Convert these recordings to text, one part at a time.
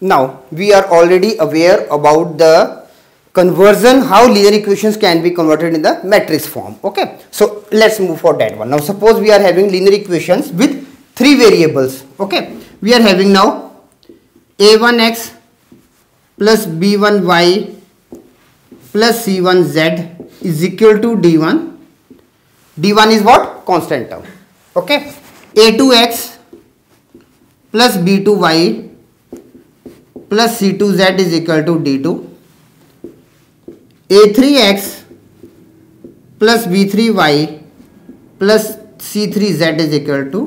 now we are already aware about the conversion how linear equations can be converted in the matrix form. Okay? So let's move for that one. Now suppose we are having linear equations with three variables. Okay? We are having now a1x plus b1y plus c1z is equal to d1 d1 is what? Constant term. Okay? A2x plus b2y plus c2z is equal to d2 a3x plus b3y plus c3z is equal to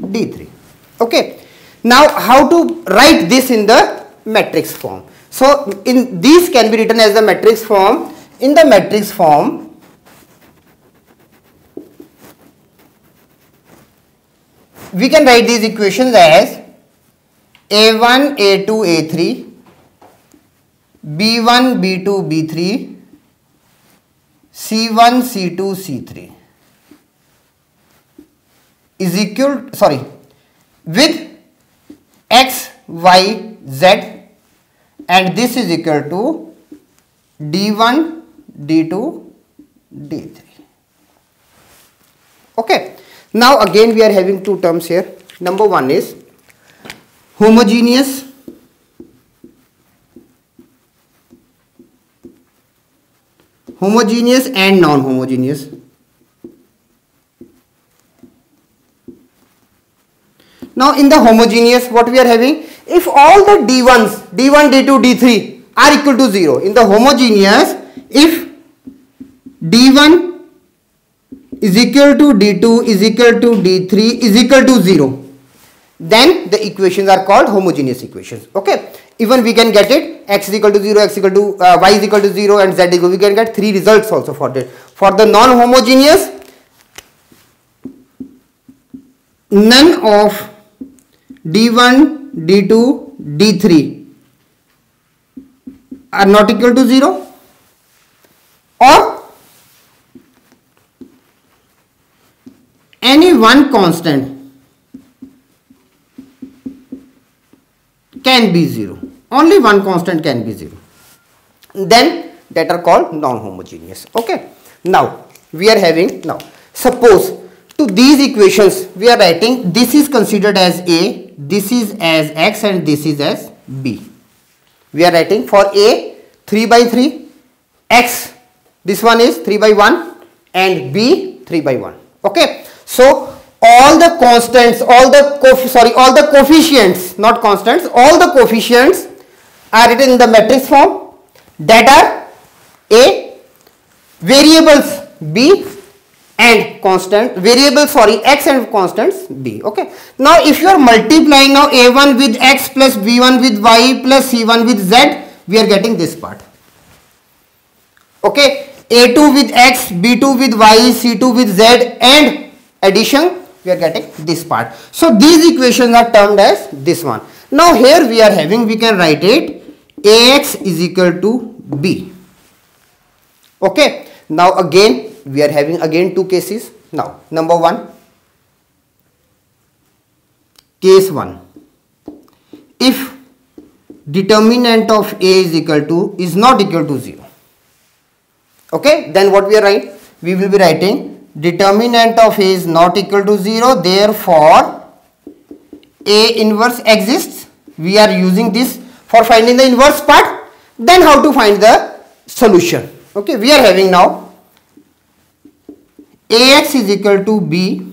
d3 okay. Now how to write this in the matrix form? So in these can be written as the matrix form. In the matrix form we can write these equations as a1, A2, A3, B1, B2, B3, C1, C2, C3 is equal, sorry, with X, Y, Z and this is equal to D1, D2, D3. Okay. Now again we are having two terms here. Number one is homogeneous? Homogeneous and non-homogeneous. Now in the homogeneous what we are having? If all the d1s d1 d2 d3 are equal to 0 in the homogeneous if d1 is equal to d2 is equal to d3 is equal to 0 then the equations are called homogeneous equations. Okay? Even we can get it x is equal to 0 x equal to uh, y is equal to 0 and z is equal we can get three results also for that. For the non homogeneous none of d1 d2 d3 are not equal to 0 or any one constant be 0 only one constant can be 0 then that are called non-homogeneous. Okay. Now we are having now suppose to these equations we are writing this is considered as a this is as x and this is as b. We are writing for a 3 by 3 x. This one is 3 by 1 and b 3 by 1 okay. So all the constants all the sorry all the coefficients not constants all the coefficients are written in the matrix form that are a variables b and constant variable sorry x and constants b okay. Now if you are multiplying now a1 with x plus b1 with y plus c1 with z we are getting this part okay. A2 with x b2 with y c2 with z and addition we are getting this part. So these equations are termed as this one. Now here we are having, we can write it Ax is equal to B. Okay. Now again, we are having again two cases. Now number one, case 1. If determinant of A is equal to is not equal to 0. Okay. Then what we are writing? We will be writing determinant of A is not equal to 0 therefore A inverse exists. We are using this for finding the inverse part. Then how to find the solution? Okay we are having now Ax is equal to B.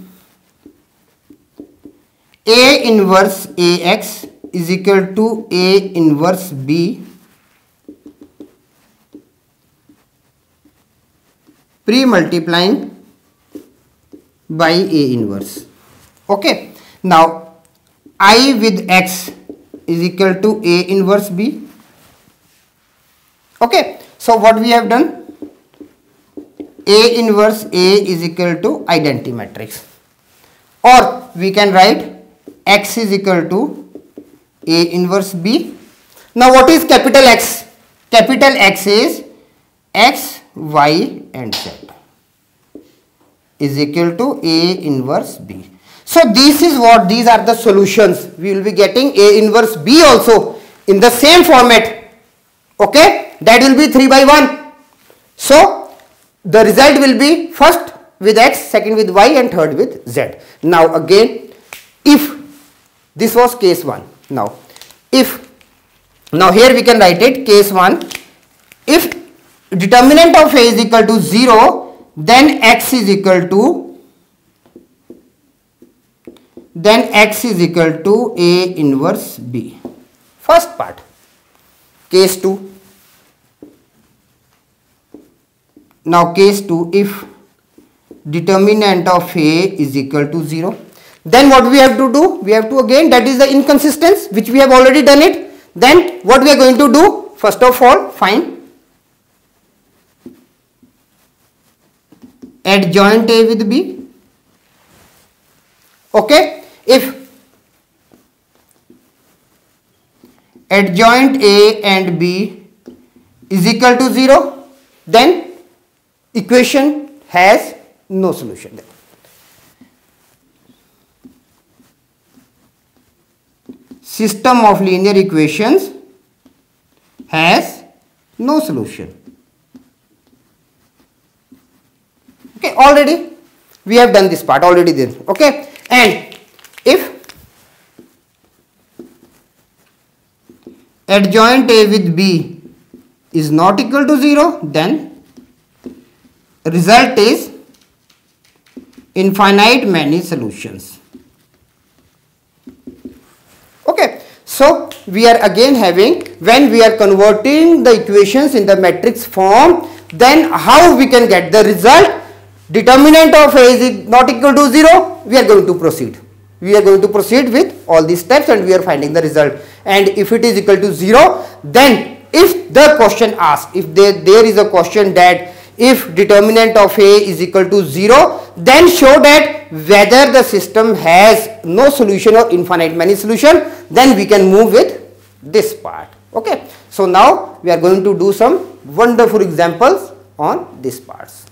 A inverse Ax is equal to A inverse B. Pre-multiplying by A inverse. Okay. Now, I with X is equal to A inverse B. Okay. So, what we have done? A inverse A is equal to identity matrix or we can write X is equal to A inverse B. Now, what is capital X? Capital X is X, Y and Z is equal to A inverse B. So this is what these are the solutions. We will be getting A inverse B also in the same format. Okay? That will be 3 by 1 so the result will be first with x second with y and third with z. Now again if this was case 1 now if now here we can write it case 1 if determinant of a is equal to 0 then x is equal to then x is equal to a inverse b. First part case 2 now case 2 if determinant of a is equal to 0 then what we have to do? We have to again that is the inconsistence which we have already done it. Then what we are going to do? First of all find adjoint a with b. Okay if adjoint A and B is equal to 0 then equation has no solution. System of linear equations has no solution okay already we have done this part already then okay and if adjoint A with B is not equal to 0 then result is infinite many solutions. Okay so we are again having when we are converting the equations in the matrix form then how we can get the result determinant of A is not equal to 0 we are going to proceed. We are going to proceed with all these steps and we are finding the result. And if it is equal to 0 then if the question asks if there, there is a question that if determinant of A is equal to 0 then show that whether the system has no solution or infinite many solution then we can move with this part. Okay. So now we are going to do some wonderful examples on these parts